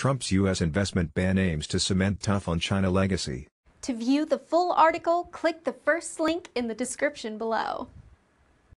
Trump's U.S. investment ban aims to cement tough on China legacy. To view the full article, click the first link in the description below.